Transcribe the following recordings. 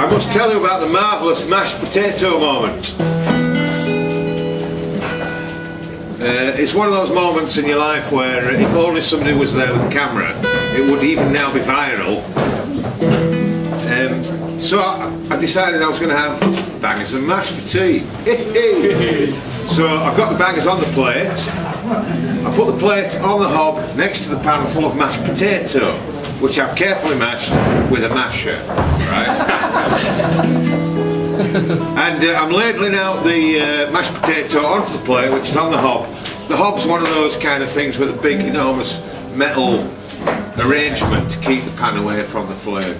I must tell you about the marvellous mashed potato moment. Uh, it's one of those moments in your life where uh, if only somebody was there with a camera, it would even now be viral. Um, so I, I decided I was going to have bangers and mash for tea. so I've got the bangers on the plate. I put the plate on the hob next to the pan full of mashed potato, which I've carefully matched with a masher. Right? and uh, I'm ladling out the uh, mashed potato onto the plate, which is on the hob. The hob's one of those kind of things with a big, enormous metal arrangement to keep the pan away from the flame.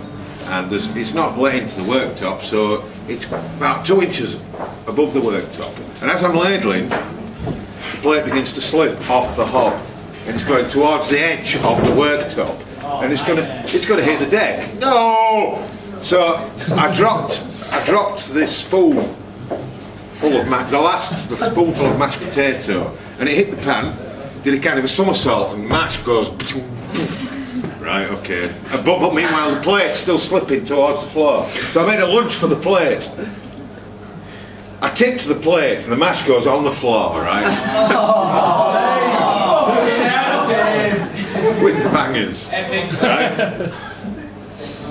And it's not let into the worktop, so it's about two inches above the worktop. And as I'm ladling, the plate begins to slip off the hob, and it's going towards the edge of the worktop, and it's going to it's to hit the deck. No! So I dropped, I dropped this spoon full of the last, the spoonful of mashed potato, and it hit the pan, did a kind of a somersault, and the mash goes. Right, okay. But, but meanwhile, the plate's still slipping towards the floor. So I made a lunch for the plate. I tipped the plate, and the mash goes on the floor, right? With the bangers. Right?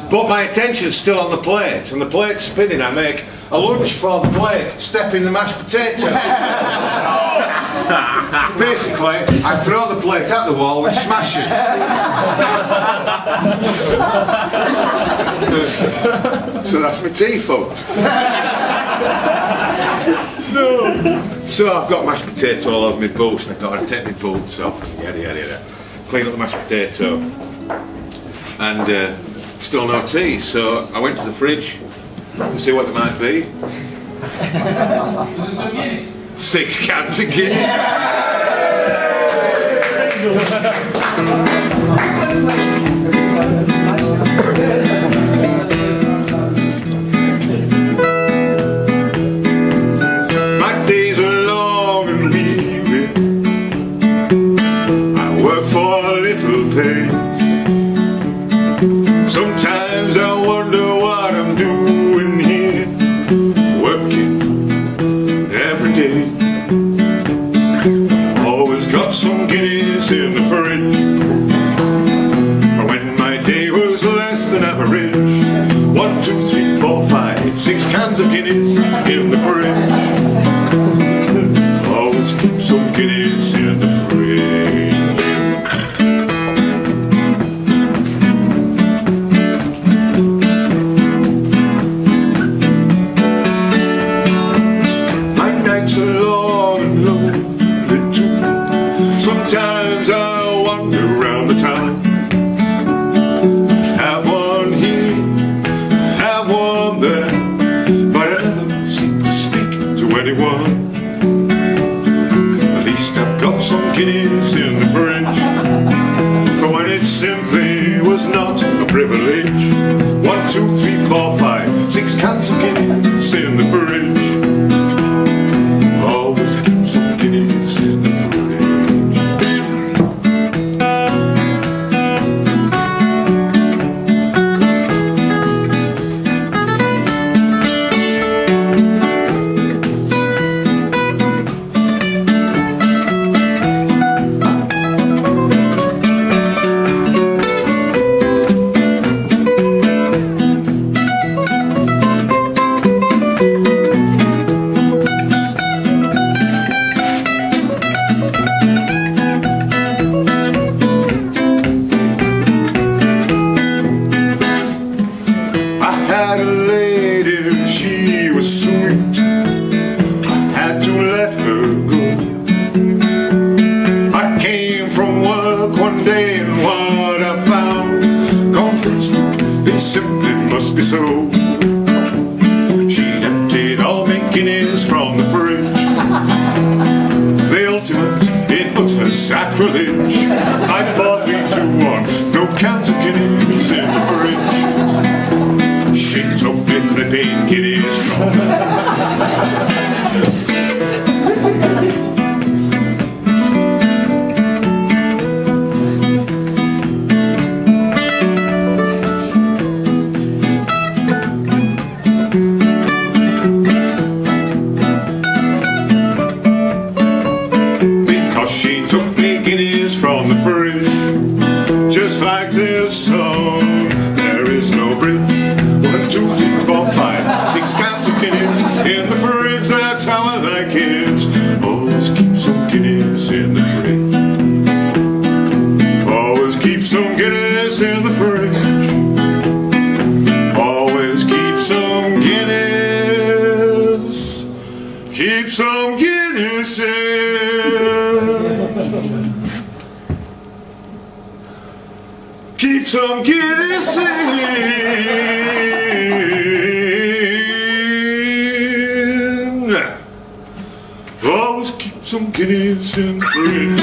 But my attention's still on the plate, and the plate's spinning. I make a lunge for the plate, step in the mashed potato. Basically, I throw the plate at the wall, which smashes. so that's my tea, folks. no. So I've got mashed potato all over my boots, and I've got to take my boots off, yada yada yada. Clean up the mashed potato, and. Uh, still no tea, so I went to the fridge to see what there might be. Six cans of Guinness. Sometimes I wonder what I'm doing here. Working every day. Always got some Guinness in the fridge. For when my day was less than average. One, two, three, four, five, six cans of Guinness in the fridge. someday and what I found Confessed, it simply must be so. She emptied all makiness from the fridge. The ultimate in utter sacrilege. I fought three to one, no counts of Guinness in She took me Guinness from the fridge Just like this song There is no bridge. One, two, three, four, five Six cans of Guinness In the fridge That's how I like it. keeps them getting sin. Always keeps them getting sin free.